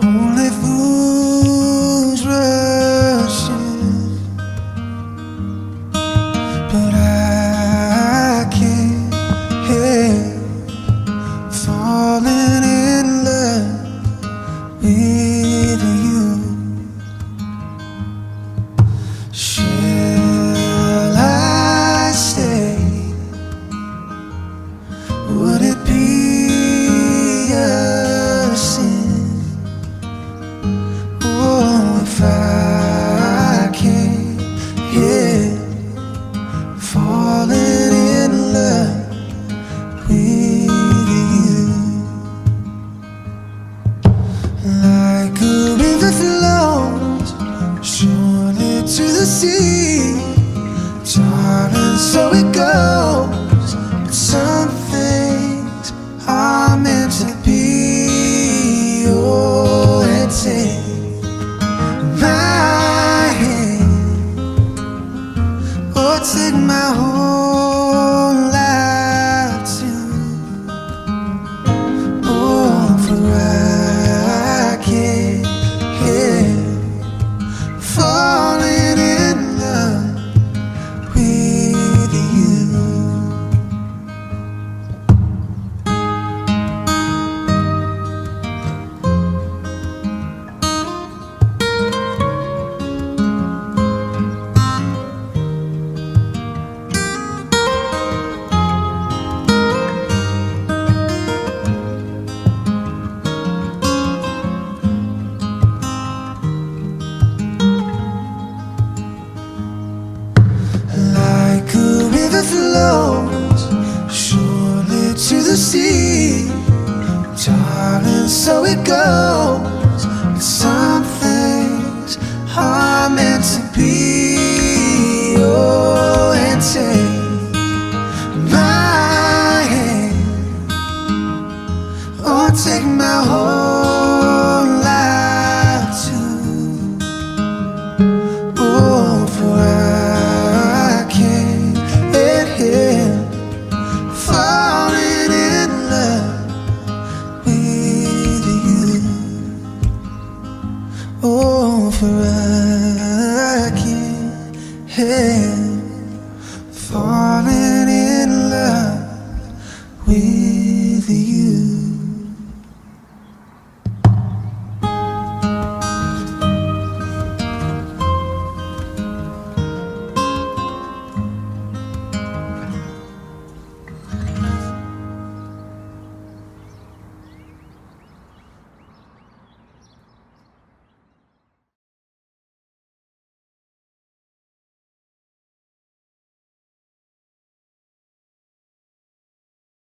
Only for the sea, darling. So it goes. But Some things are meant to be. for I can't help.